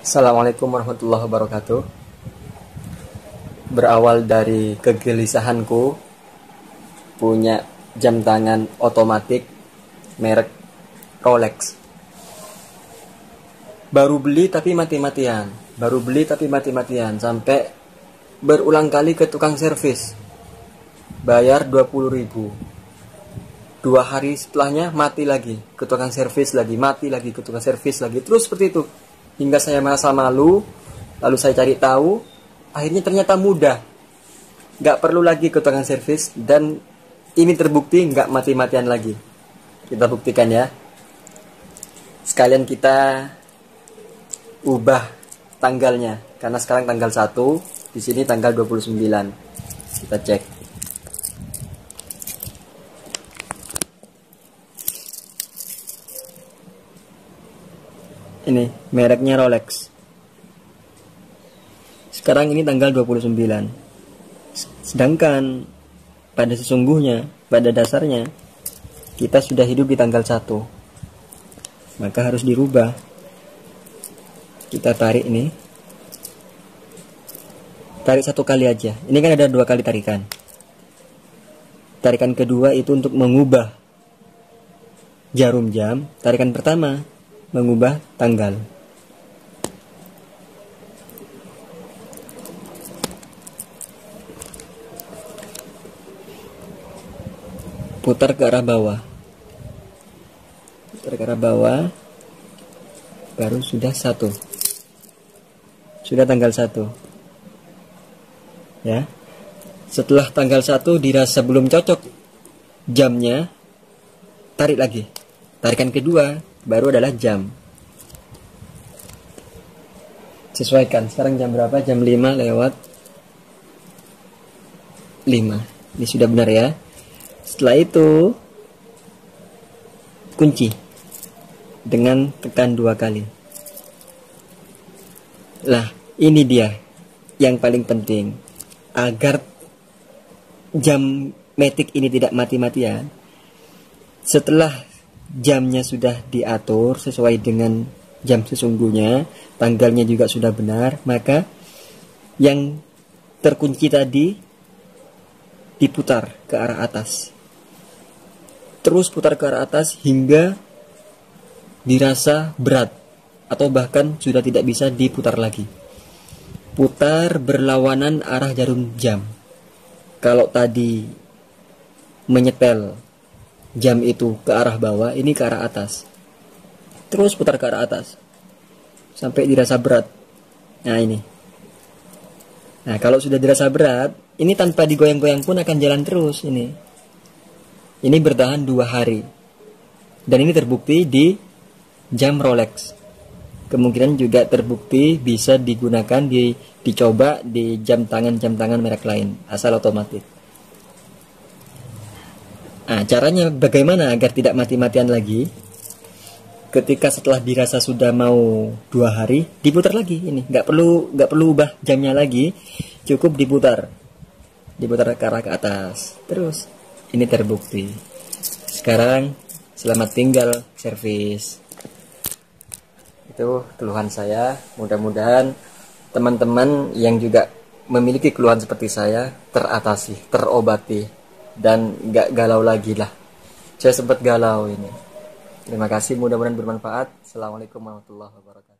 Assalamualaikum warahmatullahi wabarakatuh. Berawal dari kegelisahanku punya jam tangan otomatik merek Rolex. Baru beli tapi mati-matian. Baru beli tapi mati-matian sampai berulang kali ke tukang servis. Bayar 20.000. Dua hari setelahnya mati lagi ke tukang servis lagi, mati lagi ke tukang servis lagi. Terus seperti itu hingga saya merasa malu lalu saya cari tahu akhirnya ternyata mudah. Nggak perlu lagi ke tukang servis dan ini terbukti nggak mati-matian lagi. Kita buktikan ya. Sekalian kita ubah tanggalnya karena sekarang tanggal 1 di sini tanggal 29 kita cek ini mereknya Rolex. Sekarang ini tanggal 29 sedangkan pada sesungguhnya pada dasarnya kita sudah hidup di tanggal 1 maka harus dirubah. Kita tarik ini. Tarik satu kali aja. Ini kan ada dua kali tarikan. Tarikan kedua itu untuk mengubah jarum jam. Tarikan pertama mengubah tanggal. Putar ke arah bawah. Putar ke arah bawah. Baru sudah satu. Sudah tanggal satu. Ya. Setelah tanggal satu dirasa belum cocok jamnya, tarik lagi. Tarikan kedua baru adalah jam. Sesuaikan sekarang jam berapa? Jam 5 lewat 5 ini sudah benar ya. Setelah itu kunci. Dengan tekan dua kali. Lah ini dia yang paling penting. Agar jam metik ini tidak mati-matian setelah jamnya sudah diatur sesuai dengan jam sesungguhnya, tanggalnya juga sudah benar, maka yang terkunci tadi diputar ke arah atas. Terus putar ke arah atas hingga dirasa berat atau bahkan sudah tidak bisa diputar lagi. Putar berlawanan arah jarum jam. Kalau tadi menyetel jam itu ke arah bawah, ini ke arah atas. Terus putar ke arah atas. Sampai dirasa berat. Nah, ini. Nah, kalau sudah dirasa berat, ini tanpa digoyang-goyang pun akan jalan terus ini. Ini bertahan dua hari. Dan ini terbukti di jam Rolex. Kemungkinan juga terbukti bisa digunakan di dicoba di jam tangan-jam tangan merek lain asal otomatis. Nah, caranya bagaimana agar tidak mati-matian lagi? Ketika setelah dirasa sudah mau dua hari, diputar lagi ini. Nggak perlu nggak perlu ubah jamnya lagi, cukup diputar, diputar ke arah ke atas. Terus ini terbukti. Sekarang selamat tinggal servis. Itu keluhan saya. Mudah-mudahan teman-teman yang juga memiliki keluhan seperti saya teratasi, terobati dan nggak galau lagi lah. Saya sempat galau ini. Terima kasih mudah-mudahan bermanfaat. Assalamualaikum warahmatullahi wabarakatuh